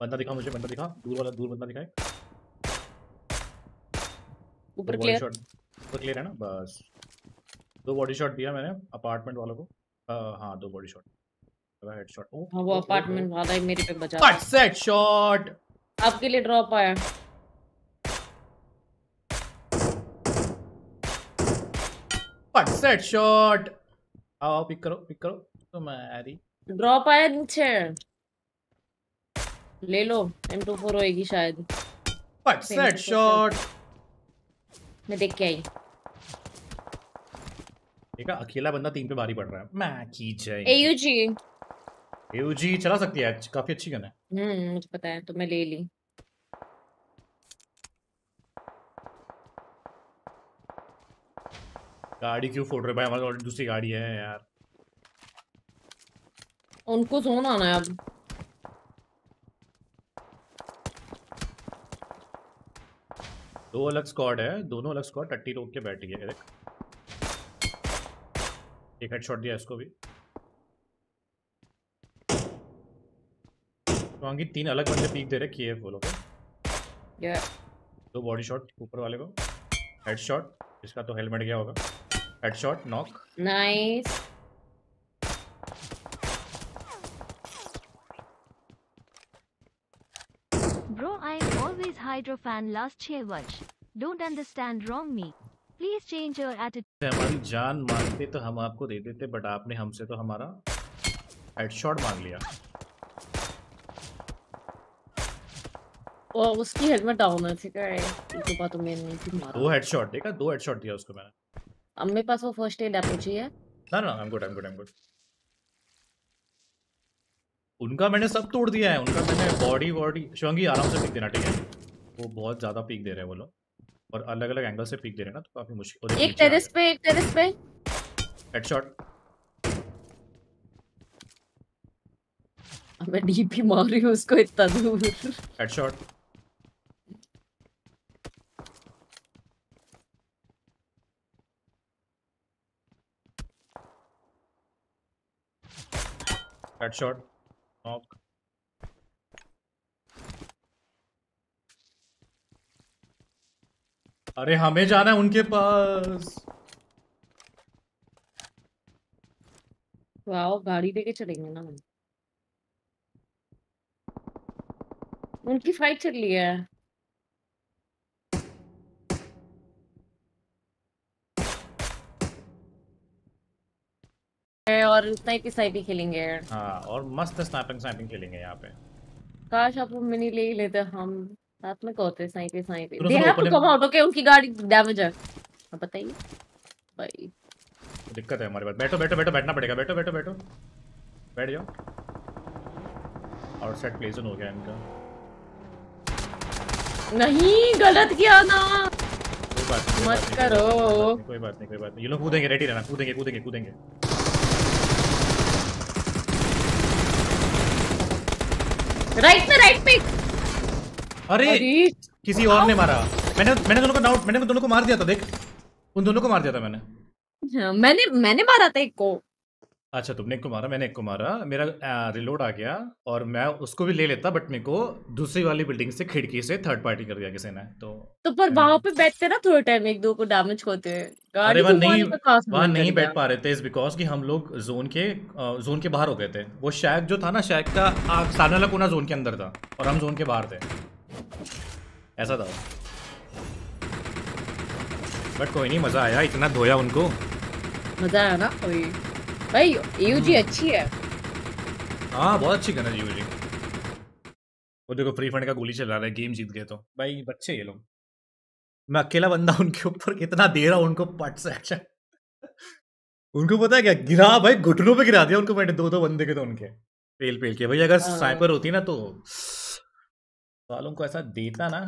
बंदा दिखा मुझे बंदा दिखा। दूर वाला दूर बंदा दिखाए ऊपर क्लियर शॉट तो क्लियर है ना? बस। दो बॉडी शॉट दिया मैंने अपार्टमेंट वालों को। हाँ दो बॉडी शॉट हेड शॉट ओ हाँ वो अपार्टमेंट वाला ही मेरे पे बचा कट सेट शॉट आपके लिए ड्रॉप आया। कट सेट शॉट आओ पिक करो पिक करो। तुम्हारी ड्रॉप आया नीचे। ले लो M24 होएगी शायद। कट सेट शॉट मैं देख के आई। देखा अकेला बंदा तीन पे भारी पड़ रहा है। मैं की जय AUG एयूजी चला सकती है काफ़ी अच्छी गन है। हम्म मुझे पता है तो मैं ले ली। गाड़ी क्यों फोड़ रहे भाई? हमारे दूसरी गाड़ी है यार। उनको जोन आना है अब। दो अलग स्क्वाड है दोनों अलग स्क्वाड टट्टी रोक के बैठ गए देख एक हेडशॉट दिया इसको भी। तो अंकित तीन अलग बंदे पीक दे रहे किए वो लोग। या दो बॉडी शॉट ऊपर वाले को। हेड हेडशॉट इसका तो हेलमेट गया होगा। Head headshot knock nice Bro, I'm always Hydro fan last 6 वर्ष. Don't understand wrong me. Please change your attitude. हमारी जान मांगते तो हम आपको दे देते बट आपने हमसे तो हमारा हेडशॉट मांग लिया। और उसकी हेलमेट डाउन है ठीक है। इसके बाद तो मैंने नहीं थी मारा। दो हेडशॉट देखा? दो हेडशॉट दिया उसको मैंने। अब मेरे पास वो फ़र्स्ट एड एपोजी है। ना ना I am good I am good I am good उनका मैंने सब तोड़ दिया है उनका मैंने बॉडी बॉडी शिवंगी आराम से पीक देना ठीक है? वो बहुत ज़्यादा पीक दे रहे हैं वो लोग। और अलग अलग एंगल से पीक दे रहे हैं ना तो काफ़ी मुश्किल एक टेरेस पे एक टेरेस पे। हेडशॉट अब मैं डीपी मार रही हूँ उसको इतना दूर। हेडशॉट हेडशॉट नॉक अरे हमें जाना है उनके पास। वाओ गाड़ी लेके चलेंगे ना हम। उनकी फाइट चल रही है। और स्नाइपी स्नाइपी खेलेंगे। हाँ और मस्त स्नैपिंग स्नैपिंग खेलेंगे यहाँ पे। काश आप वो मिनी ले ही लेते हम। साथ में कहते स्नाइपी स्नाइपी सुनो, they have to come out okay उनकी गाड़ी डैमेज है। अब बताइए। भाई। दिक्कत है हमारे पास। बैठो बैठो बैठो बैठना पड़ेगा। बैठो बैठो बैठो। बैठ जाओ। आउटसाइड प्लेजन हो गया इनका। नहीं गलत किया ना। कोई बात नहीं मत करो। कोई बात नहीं कोई बात नहीं ये लोग कूदेंगे रेडी रहना। कूदेंगे कूदेंगे कूदेंगे। राइट में राइट में। अरे अरे। किसी और ने मारा। मैंने मैंने दोनों को डाउट मैंने दोनों को मार दिया था देख। उन दोनों को मार दिया था मैंने। हाँ, मैंने मैंने मारा था एक को। अच्छा तुमने एक को मारा मैंने एक को मारा। मेरा आ, रिलोड आ गया और मैं उसको भी ले लेता बट मेरे को दूसरी वाली बिल्डिंग से खिड़की से थर्ड पार्टी कर दिया किसी ने तो तो पर वहाँ पे बैठते ना थोड़े टाइम एक दो को डैमेज होते हैं। अरे वहाँ नहीं वहाँ नहीं बैठ पा रहे थे इस बिकॉज़ कि हम लोग जोन के जोन के बाहर हो गए थे। वो शैक जो था ना शैक का सामने वाला कोना जोन के अंदर था और हम जोन के बाहर थे। ऐसा था। बट कोई नहीं मज़ा आया इतना धोया उनको। मज़ा आया ना कोई। भाई यूजी अच्छी है। हाँ बहुत अच्छी गन है यूजी वो देखो फ्री फंड का गोली चला रहा है गेम जीत गए तो। भाई बच्चे ये लोग। मैं अकेला बंदा उनके ऊपर कितना दे रहा हूँ उनको पट से अच्छा उनको पता है क्या? गिरा भाई घुटनों पे गिरा दिया उनको मैंने दो दो बंदे के तो उनके। पेल पेल के भाई अगर हाँ। स्नाइपर होती ना तो सालों को ऐसा देता ना